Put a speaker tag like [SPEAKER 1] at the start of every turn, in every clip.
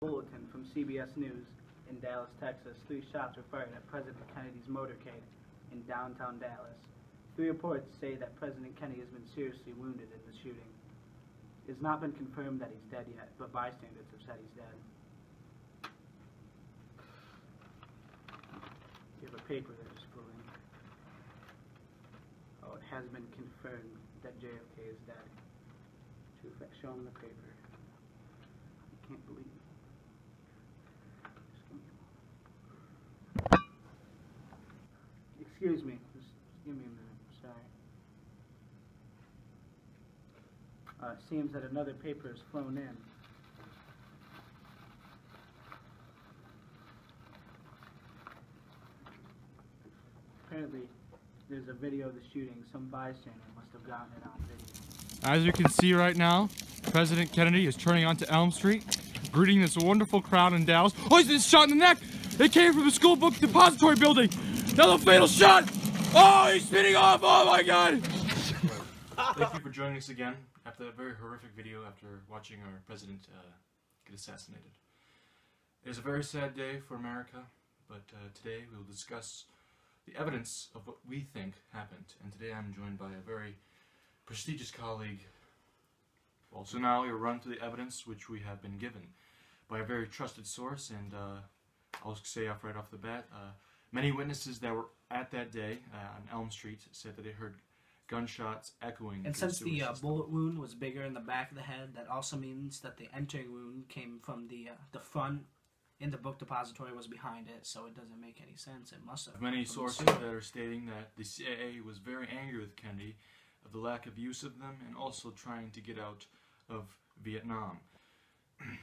[SPEAKER 1] Bulletin from CBS News in Dallas, Texas. Three shots were fired at President Kennedy's motorcade in downtown Dallas. Three reports say that President Kennedy has been seriously wounded in the shooting. It has not been confirmed that he's dead yet, but bystanders have said he's dead. You have a paper there, Spooling. Oh, it has been confirmed that JFK is dead. Show him the paper. I can't believe it. Just give me a moment. Excuse me, just, give me a minute, sorry. Uh, seems that another paper has flown in. Apparently, there's a video of the shooting. Some bystander must have gotten it on video.
[SPEAKER 2] As you can see right now, President Kennedy is turning onto Elm Street, greeting this wonderful crowd in Dallas. Oh, he's been shot in the neck! It came from the school book depository building! Another fatal shot! Oh, he's spinning off! Oh my god! Thank you for joining us again after that very horrific video after watching our president uh, get assassinated. It is a very sad day for America, but uh, today we will discuss the evidence of what we think happened. And today I'm joined by a very prestigious colleague. Well, so now will run through the evidence which we have been given by a very trusted source, and uh, I'll say off right off the bat, uh, many witnesses that were at that day uh, on Elm Street said that they heard gunshots echoing.
[SPEAKER 3] And since the uh, bullet wound was bigger in the back of the head, that also means that the entering wound came from the uh, the front, and the book depository was behind it. So it doesn't make any sense. It must have.
[SPEAKER 2] Many sources that are stating that the CIA was very angry with Kennedy of the lack of use of them and also trying to get out of Vietnam.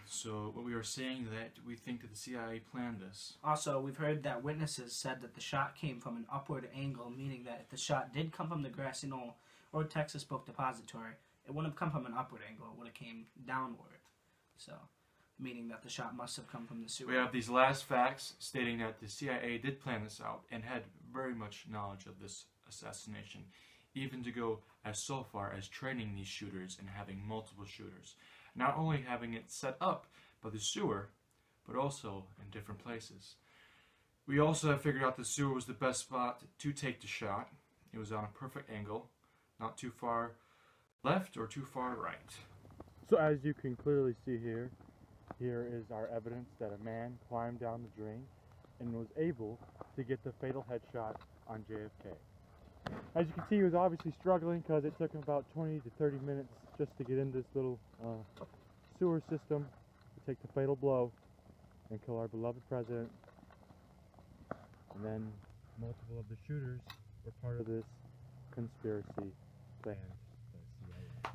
[SPEAKER 2] So what we are saying that we think that the CIA planned this.
[SPEAKER 3] Also, we've heard that witnesses said that the shot came from an upward angle, meaning that if the shot did come from the grassy knoll or Texas Book Depository, it wouldn't have come from an upward angle. It would have came downward. So, meaning that the shot must have come from the sewer.
[SPEAKER 2] We have these last facts stating that the CIA did plan this out and had very much knowledge of this assassination, even to go as so far as training these shooters and having multiple shooters. Not only having it set up by the sewer, but also in different places. We also have figured out the sewer was the best spot to take the shot. It was on a perfect angle, not too far left or too far right.
[SPEAKER 4] So as you can clearly see here, here is our evidence that a man climbed down the drain and was able to get the fatal headshot on JFK. As you can see, he was obviously struggling because it took him about 20 to 30 minutes just to get in this little uh, sewer system to take the fatal blow and kill our beloved president. And then multiple of the shooters were part of this conspiracy plan.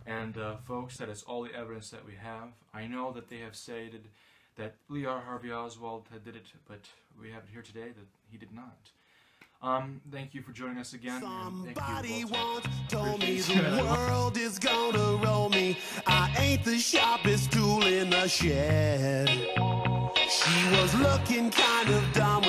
[SPEAKER 2] And uh, folks, that is all the evidence that we have. I know that they have stated that Lee R. Harvey Oswald did it, but we have it here today that he did not. Um, thank you for joining us again.
[SPEAKER 5] Somebody once told me the world is gonna roll me. I ain't the sharpest tool in the shed. She was looking kind of dumb